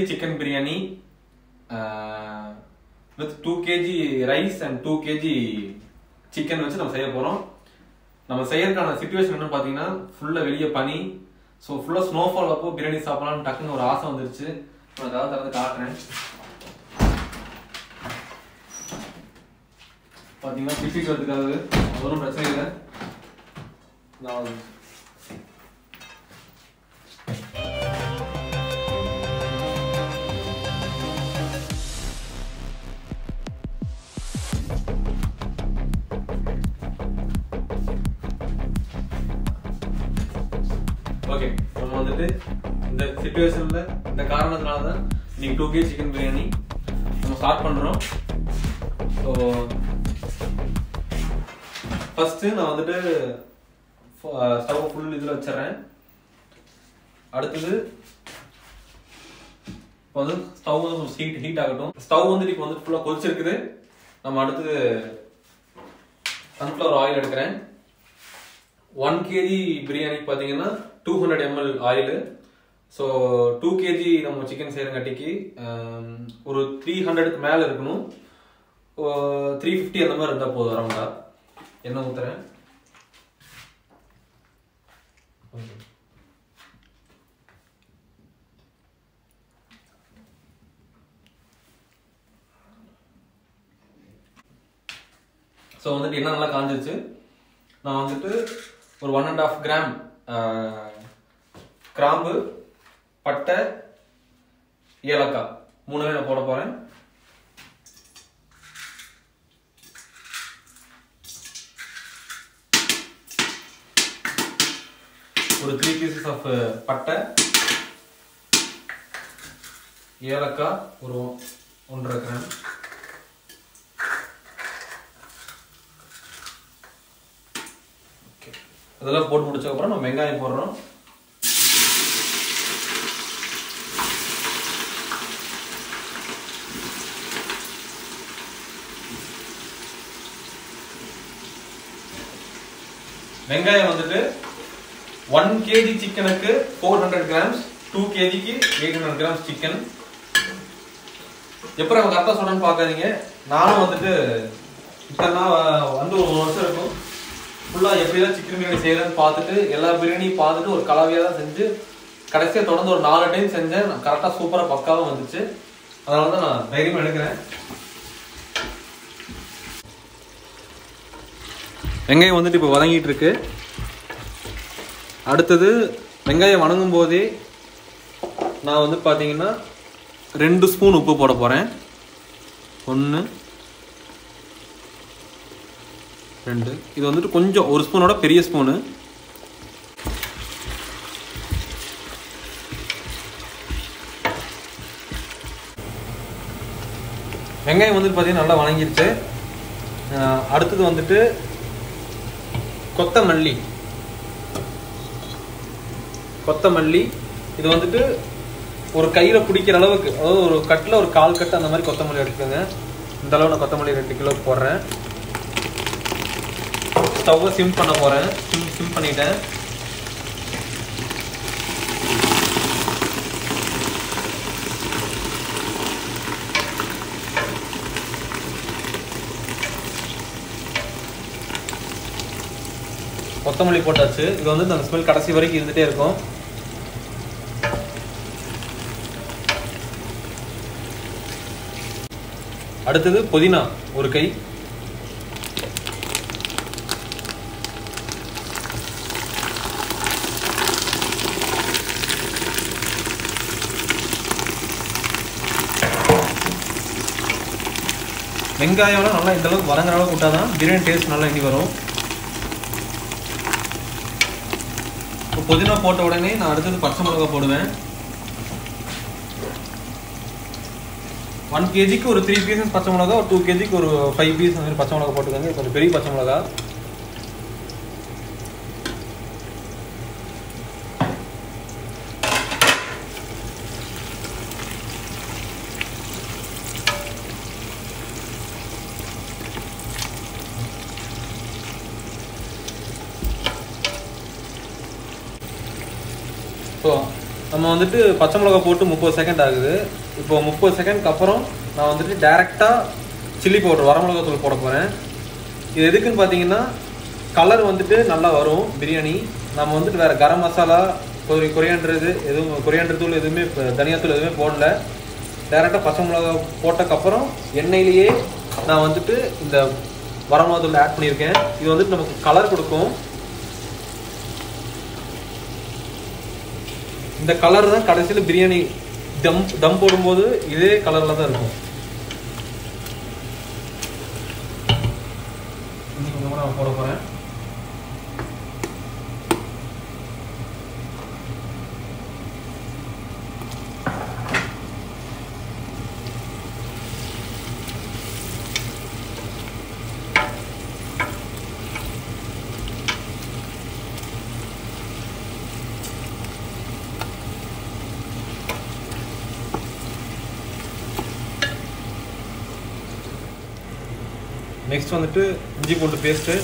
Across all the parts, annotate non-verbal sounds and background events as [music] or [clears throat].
KG chicken biryani with two KG rice and two KG chicken வச்சு நம்ம செய்ய போகிறோம் நம்ம செய்யறதுக்கான சுச்சுவேஷன் என்னன்னு பார்த்தீங்கன்னா ஃபுல்லாக வெளியே பனி. ஸோ ஃபுல்லாக ஸ்னோஃபால் அப்போ பிரியாணி சாப்பிடலாம்னு டக்குன்னு ஒரு ஆசை வந்துருச்சு. நான் அதாவது திறந்து காட்டுறேன். பார்த்தீங்கன்னா பிசிக்கு வரதுக்காக ஒன்றும் பிரச்சனை இல்லை. நான் இந்த சுச்சுவேஷன்ல இந்த காரணத்தினால தான் இன்னைக்கு டூ கே சிக்கன் பிரியாணி நம்ம ஸ்டார்ட் பண்றோம். ஸோ ஃபர்ஸ்ட் நான் வந்துட்டு ஸ்டவ் ஃபுல் uh, இதில் வச்சிடறேன். அடுத்தது இப்போ வந்து ஸ்டவ் வந்து ஹீட் ஹீட் ஆகட்டும். ஸ்டவ் வந்து இப்போ வந்து ஃபுல்லாக கொதிச்சிருக்குது. நம்ம அடுத்தது சன்ஃப்ளவர் ஆயில் எடுக்கிறேன். ஒன் கேஜி பிரியாணிக்கு பார்த்தீங்கன்னா two hundred ML oil so two KG நம்ம சிக்கன் செய்கிறங்காட்டிக்கு um, ஒரு த்ரீ ஹண்ட்ரடுக்கு மேலே இருக்கணும். த்ரீ ஃபிஃப்டி அந்த மாதிரி இருந்தால் போதும் அரௌண்டா என்ன ஊற்றுறேன் ஸோ வந்துட்டு என்ன நல்லா காஞ்சிருச்சு. நான் வந்துட்டு ஒரு ஒன் அண்ட் ஆஃப் கிராம் கிராம்பு பட்டை ஏலக்காய். மூணுமே நான் போட போறேன். ஒரு த்ரீ பீசஸ் ஆஃப் பட்டை ஏலக்காய் ஒரு ஒன்றரை கிராம். இதெல்லாம் போட்டு முடிச்சதுக்கப்புறம் நம்ம வெங்காயம் போடுறோம். வெங்காயம் வந்துட்டு ஒன் கேஜி சிக்கனுக்கு ஃபோர் ஹண்ட்ரட் கிராம்ஸ் டூ கேஜிக்கு எயிட் ஹண்ட்ரட் கிராம்ஸ் சிக்கன் எப்போ நம்ம கரெக்டாக சொல்றேன்னு பார்க்காதீங்க. நானும் வந்துட்டு இத்தனை வந்து ஒரு வருஷம் இருக்கும். ஃபுல்லாக எப்படிலாம் சிக்கன் பிரியாணி செய்யறேன்னு பார்த்துட்டு எல்லா பிரியாணியும் பார்த்துட்டு ஒரு கலவையாக தான் செஞ்சு கடைசியாக தொடர்ந்து ஒரு நாலு டைம் செஞ்சேன். கரெக்டாக சூப்பராக பக்காவும் வந்துச்சு. அதனால தான் நான் தைரியமாக எடுக்கிறேன். வெங்காயம் வந்துட்டு இப்போ வதங்கிட்டு இருக்கு அடுத்தது வெங்காயம் வணங்கும் போதே நான் வந்து பார்த்தீங்கன்னா ரெண்டு ஸ்பூன் உப்பு போட போகிறேன் ஒன்று ரெண்டு. இது வந்துட்டு கொஞ்சம் ஒரு ஸ்பூனோட பெரிய ஸ்பூனு. வெங்காயம் வந்துட்டு பார்த்தீங்கன்னா நல்லா வணங்கிருச்சு. அடுத்தது வந்துட்டு கொத்தமல்லி. கொத்தமல்லி இது வந்துட்டு ஒரு கையில் பிடிக்கிற அளவுக்கு அதாவது ஒரு கட்டில் ஒரு கால் கட்டு அந்த மாதிரி கொத்தமல்லி எடுத்துக்கோங்க. இந்த அளவு நான் கொத்தமல்லி ரெண்டு கிலோ போடுறேன். ஸ்டவ்வை சிம் பண்ண போகிறேன் சிம் சிம் பண்ணிட்டேன். கொத்தமல்லி போட்டாச்சு. இது வந்து அந்த ஸ்மெல் கடைசி வரைக்கும் இருந்துகிட்டே இருக்கும். அடுத்தது புதினா ஒரு கை. வெங்காயம்லாம் நல்லா இந்த அளவுக்கு வதங்குற அளவுக்கு விட்டா தான் பிரியாணி டேஸ்ட் நல்லா இனி வரும். புதினா போட்ட உடனே நான் அடுத்தது பச்சை மிளகா போடுவேன். ஒன் கேஜிக்கு ஒரு த்ரீ பீசஸ் பச்சை மிளகா ஒரு டூ கேஜிக்கு ஒரு ஃபைவ் பீஸ் அந்த மாதிரி பச்சை மிளகா போட்டுக்கோங்க. கொஞ்சம் பெரிய பச்சை மிளகா. ஸோ நம்ம வந்துட்டு பச்சை மிளகா போட்டு முப்பது செகண்ட் ஆகுது. இப்போ முப்பது செகண்ட்க்கு அப்புறம் நான் வந்துட்டு டேரெக்டாக சில்லி பவுடர் வரமிளகா தூள் போட போகிறேன் இது எதுக்குன்னு பார்த்தீங்கன்னா கலர் வந்துட்டு நல்லா வரும் பிரியாணி. நம்ம வந்துட்டு வேறு கரம் மசாலா கொரி கொரியாண்டது எதுவும் கொரியாண்டர் தூள் எதுவுமே இப்போ தனியாத்தூள் எதுவுமே போடல. டேரெக்டாக பச்சை மிளகா போட்டக்கப்புறம் எண்ணெயிலேயே நான் வந்துட்டு இந்த வரமிளகா தூள் ஆட் பண்ணியிருக்கேன். இது வந்துட்டு நமக்கு கலர் கொடுக்கும். இந்த கலர் தான் கடைசியில் பிரியாணி தம் தம் போடும்போது இதே கலரில் தான் இருக்கும். இன்னைக்கு கொஞ்சம் கூட நான் போட போகிறேன் நெக்ஸ்ட் வந்துட்டு இஞ்சி பூண்டு பேஸ்ட்டு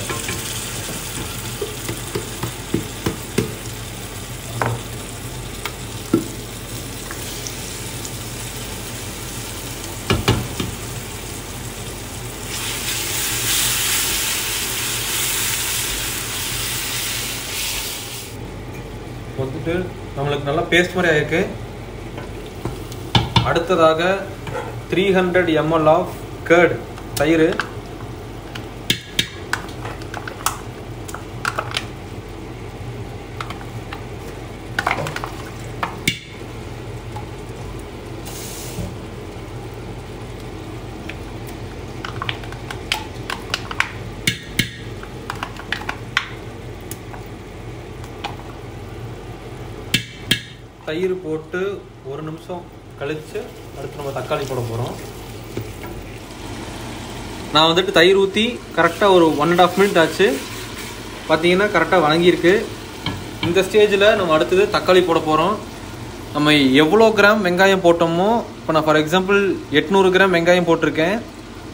வந்துட்டு நம்மளுக்கு நல்லா பேஸ்ட் மாதிரி ஆயிருக்கு. அடுத்ததாக three hundred ML of curd தயிர். தயிர் போட்டு ஒரு நிமிஷம் கழித்து அடுத்து நம்ம தக்காளி போட போகிறோம் நான் வந்துட்டு தயிர் ஊற்றி கரெக்டாக ஒரு ஒன் அண்ட் ஆஃப் மினிட் ஆச்சு. பார்த்தீங்கன்னா கரெக்டாக வணங்கியிருக்கு. இந்த ஸ்டேஜில் நம்ம அடுத்தது தக்காளி போட போகிறோம் நம்ம எவ்வளோ கிராம் வெங்காயம் போட்டோமோ இப்போ நான் ஃபார் எக்ஸாம்பிள் எட்நூறு கிராம் வெங்காயம் போட்டிருக்கேன்.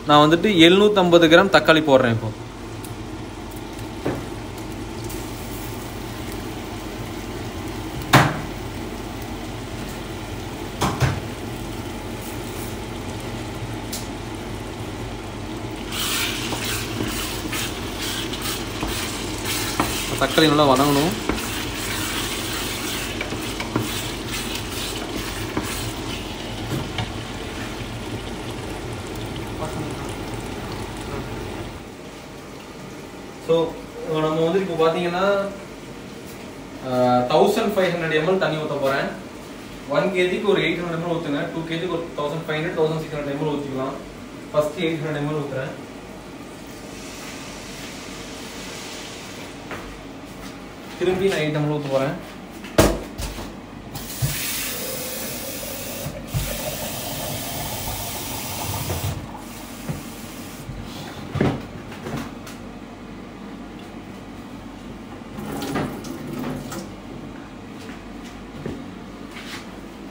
நான் வந்துட்டு எழுநூற்றம்பது கிராம் தக்காளி போடுறேன் இப்போ. தக்காளி நல்லா வதங்கணும். ஸோ நம்ம வந்து இப்போ பார்த்தீங்கன்னா தௌசண்ட் ஃபைவ் ஹண்ட்ரட் எம்எல் தண்ணி ஊற்ற போகிறேன் ஒன் கேஜிக்கு ஒரு எயிட் ஹண்ட்ரட் எம்எல் ஊற்றுங்க டூ கேஜிக்கு ஒரு thousand five hundred thousand six hundred ML ஊற்றிக்கலாம் ஃபஸ்ட்டு எயிட் ஹண்ட்ரட் எம்எல் ஊற்றுறேன் திரும்பி நான் எயிட் ஊற்ற போகிறேன்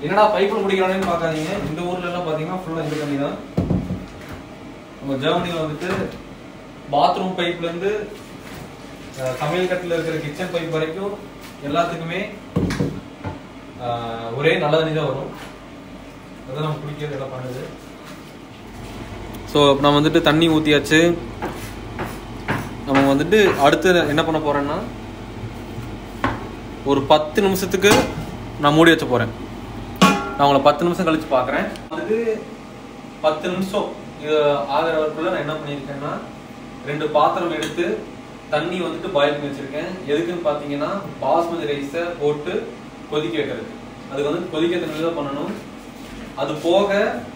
என்னடா பைப்பில் முடிக்கிறானேன்னு பார்க்காதீங்க. இந்த ஊர்ல எல்லாம் பார்த்தீங்கன்னா ஃபுல்லாக இந்த தண்ணி தான் நம்ம ஜெர்மனியில் வந்துட்டு பாத்ரூம் பைப்லேருந்து சமையல் கட்டில் இருக்கிற கிச்சன் பைப் வரைக்கும் எல்லாத்துக்குமே ஒரே நல்ல தண்ணி தான் வரும். அதான் நம்ம குடிக்கிறது எல்லாம் பண்ணுது. ஸோ நம்ம வந்துட்டு தண்ணி ஊற்றியாச்சு நம்ம வந்துட்டு அடுத்து என்ன பண்ண போகிறேன்னா ஒரு பத்து நிமிஷத்துக்கு நான் மூடி வச்ச போகிறேன் நான் உங்களை பத்து நிமிஷம் கழித்து பார்க்குறேன் வந்துட்டு பத்து நிமிஷம் இது ஆகிறவருக்குள்ள நான் என்ன பண்ணியிருக்கேன்னா ரெண்டு பாத்திரம் எடுத்து தண்ணி வந்துட்டு பாயில் பண்ணி வச்சிருக்கேன். எதுக்குன்னு பார்த்தீங்கன்னா பாஸ்மதி ரைஸை போட்டு கொதிக்க வைக்கிறது. அதுக்கு வந்து கொதிக்க தண்ணி தான் பண்ணணும். அது போக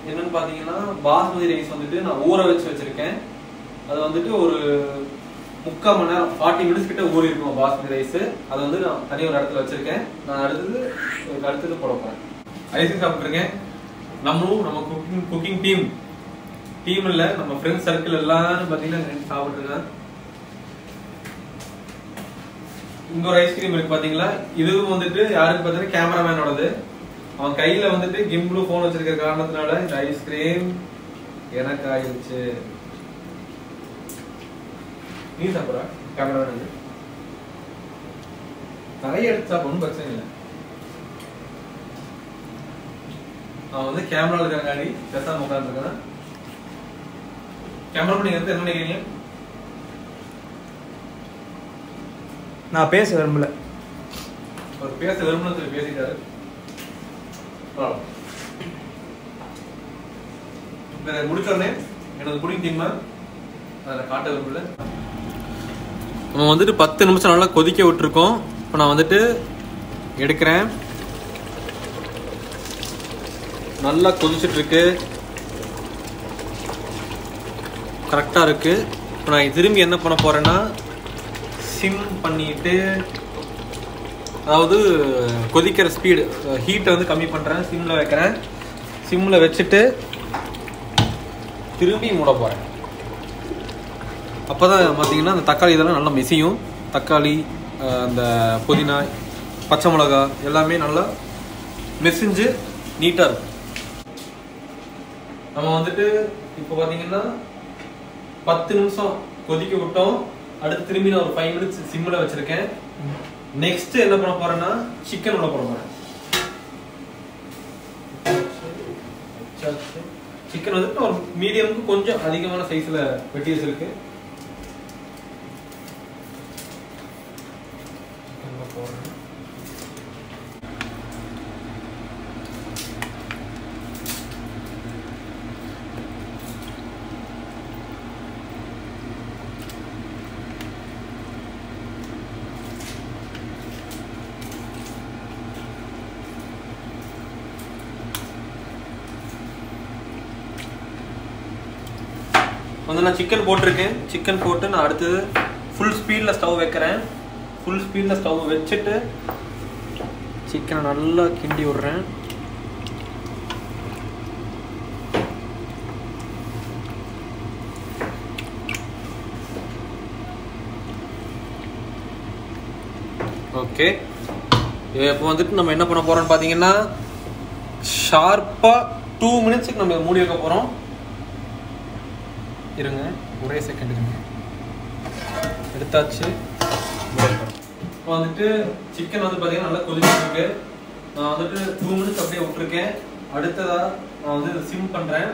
என்னன்னு பார்த்தீங்கன்னா பாஸ்மதி ரைஸ் வந்துட்டு நான் ஊற வச்சு வச்சிருக்கேன். அது வந்துட்டு ஒரு முக்கால் மணி நேரம் ஃபார்ட்டி மினிட்ஸ் கிட்ட ஊறி இருக்கும் பாஸ்மதி ரைஸ் அது வந்து நான் தனி ஒரு இடத்துல வச்சிருக்கேன். நான் அடுத்தது அடுத்தது போட போறேன். ஐஸ்கிரீம் சாப்பிட்ருக்கேன் நம்மளும் நம்ம குக்கிங் குக்கிங் டீம் டீம் இல்லை நம்ம ஃப்ரெண்ட்ஸ் சர்க்கிள் எல்லாரும் பார்த்தீங்கன்னா சாப்பிட்ருக்கேன் இங்க ஒரு ஐஸ்கிரீம் இருக்கு பாத்தீங்களா? இதுவும் வந்துட்டு யாருக்கு பாத்தீங்கன்னா கேமராமேனோடது அவன் கையில வந்துட்டு கிம்ப்ளு போன் வச்சிருக்கிற காரணத்தினால இந்த ஐஸ்கிரீம் எனக்கு ஆயிடுச்சு நீ சாப்பிட்ற? கேமராமேன் நிறைய எடுத்து சாப்பிடணும் பிரச்சனை இல்லை. அவன் வந்து கேமரா இருக்காங்காடி பேசாம உட்காந்துருக்கான் கேமரா நீங்க வந்து என்ன நினைக்கிறீங்க? நான் பேச விரும்பல. அவர் பேச விரும்பணும் சொல்லி பேசிட்டாரு. பரவாயில்ல. வேற முடிச்ச உடனே எனது குடிங் டீம் அதில் காட்ட விரும்பல. நம்ம வந்துட்டு பத்து நிமிஷம் நல்லா கொதிக்க விட்டுருக்கோம். இப்போ நான் வந்துட்டு எடுக்கிறேன். நல்லா கொதிச்சிட்டு இருக்கு கரெக்டாக இருக்கு. இப்போ நான் திரும்பி என்ன பண்ண போறேன்னா சிம் பண்ணிட்டு அதாவது கொதிக்கிற ஸ்பீடு ஹீட்டை வந்து கம்மி பண்ணுறேன் சிம்மில் வைக்கிறேன். சிம்மில் வச்சுட்டு திரும்பி மூட போகிறேன் அப்போ தான் பார்த்தீங்கன்னா அந்த தக்காளி இதெல்லாம் நல்லா மிசியும். தக்காளி அந்த புதினா பச்சை மிளகா எல்லாமே நல்லா மெசிஞ்சு நீட்டாக இருக்கும். நம்ம வந்துட்டு இப்போ பார்த்தீங்கன்னா பத்து நிமிஷம் கொதிக்க விட்டோம். அடுத்து திரும்பி நான் ஒரு ஃபைவ் மினிட்ஸ் சிம்மில் வச்சுருக்கேன். நெக்ஸ்ட் என்ன பண்ண போறேன்னா சிக்கன் உள்ள போட போறேன். சிக்கன் வந்துட்டு ஒரு மீடியமுக்கு கொஞ்சம் அதிகமான சைஸ்ல வெட்டி வச்சிருக்கு போடுறேன். வந்து நான் சிக்கன் போட்டிருக்கேன். சிக்கன் போட்டு நான் அடுத்தது ஃபுல் ஸ்பீடில் ஸ்டவ் வைக்கிறேன். ஃபுல் ஸ்பீடில் ஸ்டவ் வச்சுட்டு சிக்கனை நல்லா கிண்டி விடுறேன். ஓகே இப்போ வந்துட்டு நம்ம என்ன பண்ண போறோம்னு பார்த்தீங்கன்னா ஷார்ப்பாக டூ மினிட்ஸுக்கு நம்ம மூடி வைக்க போகிறோம் இருங்க. ஒரே செகண்ட் இருங்க. எடுத்தாச்சு. இப்போ வந்துட்டு சிக்கன் வந்து பார்த்தீங்கன்னா நல்லா கொதிச்சிருக்கு. நான் வந்துட்டு டூ மினிட்ஸ் அப்படியே விட்டுருக்கேன். அடுத்ததாக நான் வந்து சிம் பண்ணுறேன்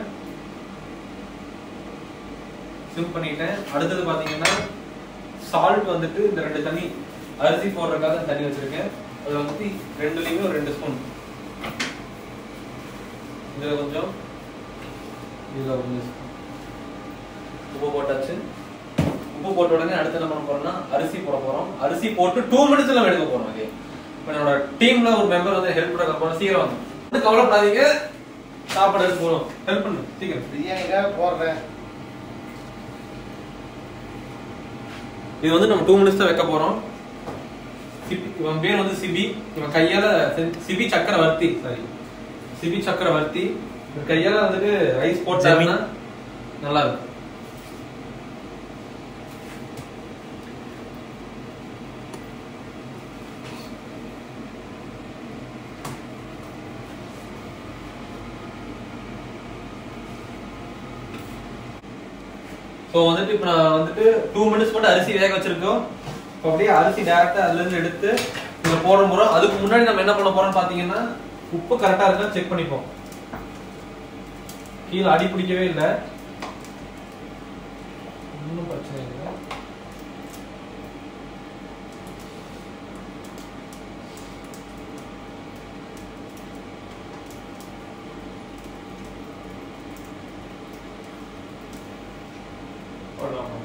சிம் பண்ணிட்டேன். அடுத்தது பார்த்தீங்கன்னா சால்ட் வந்துட்டு இந்த ரெண்டு தண்ணி அரிசி போடுறதுக்காக தண்ணி வச்சிருக்கேன். அது வந்துட்டு ரெண்டுலேயுமே ஒரு ரெண்டு ஸ்பூன் இதில் கொஞ்சம் இதில் கொஞ்சம் உப்பு போட்டாச்சு. உப்பு போட்ட உடனே அடுத்து என்ன பண்ண போறோம்னா அரிசி போட போறோம். அரிசி போட்டு டூ மினிட்ஸ்ல நம்ம எடுக்க போறோம் இப்போ என்னோட டீம்ல ஒரு மெம்பர் வந்து ஹெல்ப் பண்ண போறோம் சீக்கிரம் வந்து கவலைப்படாதீங்க. சாப்பாடு எடுத்து போறோம் ஹெல்ப் பண்ணு சீக்கிரம். பிரியாணிக்காக போடுறேன். இது வந்து நம்ம டூ மினிட்ஸ் தான் வைக்க போறோம். சிபி இவன் பேர் வந்து சிபி. இவன் கையால சிபி சக்கரவர்த்தி சாரி சிபி சக்கரவர்த்தி. கையால வந்துட்டு ரைஸ் போட்டாருன்னா நல்லா இருக்கும். இப்போ வந்துட்டு இப்போ நான் வந்துட்டு டூ மினிட்ஸ் மட்டும் அரிசி வேக வச்சிருக்கோம். இப்போ அப்படியே அரிசி டேரெக்டாக அதுலேருந்து எடுத்து இங்க போட போகிறோம் அதுக்கு முன்னாடி நம்ம என்ன பண்ண போறோம்னு பார்த்தீங்கன்னா உப்பு கரெக்டாக இருக்கா செக் பண்ணிப்போம். கீழே அடி பிடிக்கவே இல்லை ஒன்றும் பிரச்சனை இல்லை போடலாமா?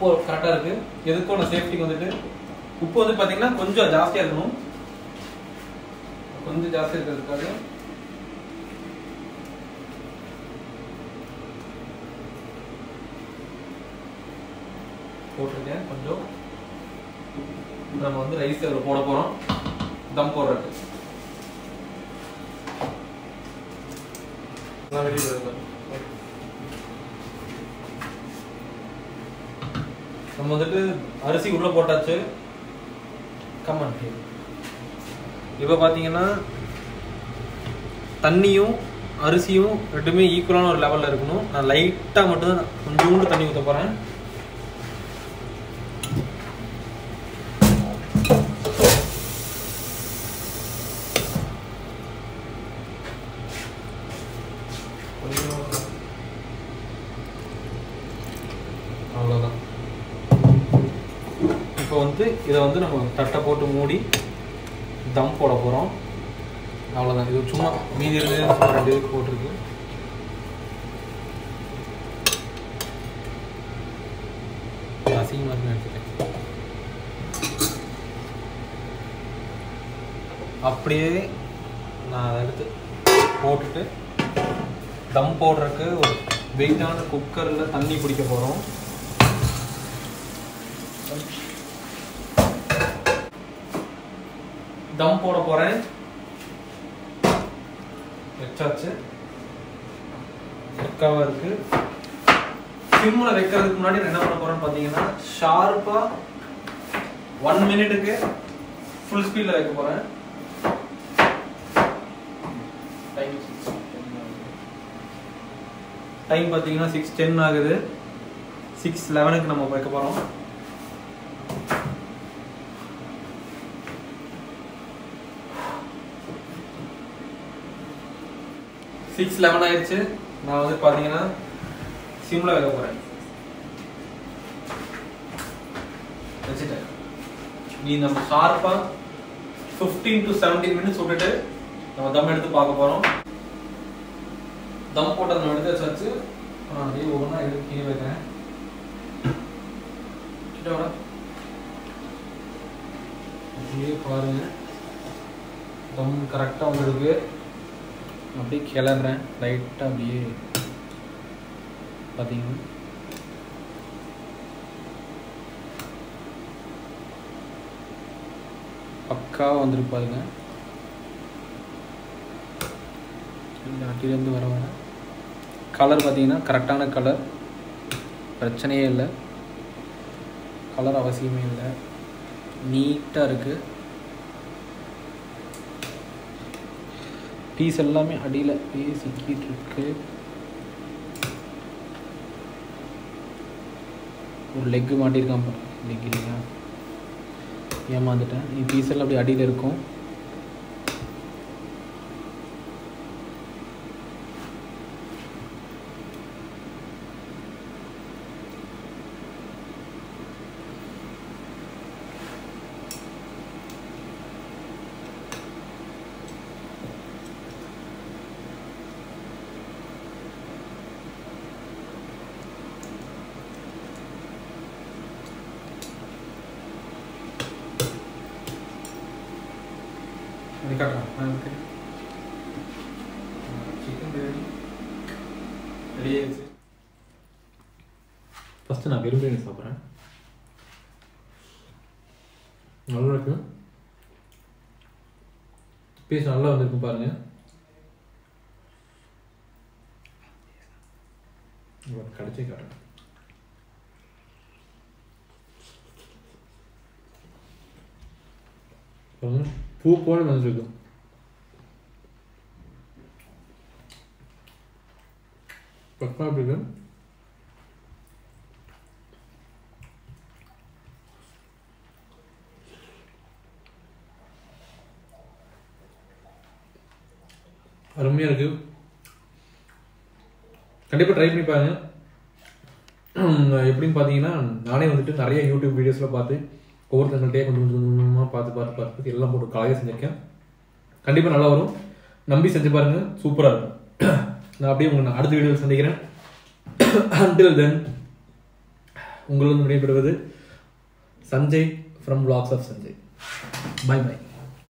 உப்பு கரெக்டாக இருக்குது எதுக்கும் நான் சேஃப்டிக்கு வந்துட்டு உப்பு வந்து பார்த்தீங்கன்னா கொஞ்சம் ஜாஸ்தியாக இருக்கணும். கொஞ்சம் ஜாஸ்தியாக இருக்கிறதுக்காக. போட்டிருக்கேன். கொஞ்சம். நம்ம வந்து ரைஸ் அதில் போட போகிறோம் தம் போடுறதுக்கு. நான் வெளியே நம்ம வந்துட்டு அரிசி உள்ள போட்டாச்சு. கம்மன் இப்போ பார்த்தீங்கன்னா தண்ணியும் அரிசியும் ரெண்டுமே ஈக்குவலான ஒரு லெவலில் இருக்கணும். நான் லைட்டாக மட்டும் கொஞ்சோண்டு தண்ணி ஊற்ற போகிறேன் வந்து இதை வந்து நம்ம தட்டை போட்டு மூடி தம் போட போகிறோம் அவ்வளோதான் இது சும்மா மீதி இருந்து சும்மா ரெண்டு இதுக்கு போட்டிருக்கு அசிங்கமாக இருக்குன்னு எடுத்துட்டேன். அப்படியே நான் அதை எடுத்து போட்டுட்டு தம் போடுறதுக்கு ஒரு வெயிட்டான குக்கரில் தண்ணி பிடிக்க போகிறோம் தம் போட போகிறேன் வச்சாச்சு. பக்காவாக இருக்குது சிம்மில் வைக்கிறதுக்கு முன்னாடி என்ன பண்ண போகிறேன்னு பார்த்தீங்கன்னா ஷார்ப்பாக ஒன் மினிட்டுக்கு ஃபுல் ஸ்பீடில் வைக்க போகிறேன் டைம் பார்த்தீங்கன்னா சிக்ஸ் டென் ஆகுது. சிக்ஸ் லெவனுக்கு நம்ம வைக்க போகிறோம் சிக்ஸ் லெவன் ஆயிடுச்சு நான் வந்து பார்த்தீங்கன்னா சிம்ல வைக்க போகிறேன் வச்சுட்டேன். நீ நம்ம ஷார்ப்பாக ஃபிஃப்டீன் டு செவன்டீன் மினிட்ஸ் விட்டுட்டு நம்ம தம் எடுத்து பார்க்க போகிறோம் தம் போட்ட நம்ம எடுத்து வச்சாச்சு நான் அப்படியே ஒவ்வொன்றா எடுத்து கீழே வைக்கிறேன். கிட்ட அப்படியே பாருங்க. தம் கரெக்டாக உங்களுக்கு அப்படியே கிளறேன் லைட்டாக அப்படியே பார்த்தீங்கன்னா பக்காவாக வந்துருக்கு பாருங்க. இந்த அட்டிலேருந்து வர வர. கலர் பார்த்தீங்கன்னா கரெக்டான கலர் பிரச்சனையே இல்லை. கலர் அவசியமே இல்லை. நீட்டாக இருக்குது பீஸ் எல்லாமே அடியில் அப்படியே சிக்கிட்டு இருக்கு ஒரு லெக்கு மாட்டியிருக்கான் பாரு லெக் இல்லையா ஏமாந்துட்டேன். நீ பீஸ் எல்லாம் அப்படியே அடியில் இருக்கும். இருக்கு சிக்கன் பிரியாணி ரெடி ஆயிடுச்சு ஃபஸ்ட்டு நான் வெறும் பிரியாணி சாப்பிட்றேன் நல்லா இருக்கு பீஸ் நல்லா வந்திருக்கு பாருங்க. கடைச்சி காட்டுறேன் பூ போல வந்துருக்கு பக்கா எப்படி இருக்கு அருமையாக இருக்குது கண்டிப்பாக ட்ரை பண்ணி பாருங்க. [clears throat] எப்படின்னு பார்த்தீங்கன்னா நானே வந்துட்டு நிறைய யூடியூப் வீடியோஸில் பார்த்து ஒவ்வொருத்தங்கள்ட்டே கொஞ்சம் கொஞ்சம் கொஞ்சமாக பார்த்து பார்த்து பார்த்து பார்த்து எல்லாம் போட்டு கலையாக செஞ்சுருக்கேன். கண்டிப்பாக நல்லா வரும். நம்பி செஞ்சு பாருங்கள் சூப்பராக இருக்கும். நான் அப்படியே உங்களை நான் அடுத்த வீடியோவில் சந்திக்கிறேன். அன்டில் தென் உங்களிடம் விடைபெறுவது Sanjay from blogs of Sanjay bye bye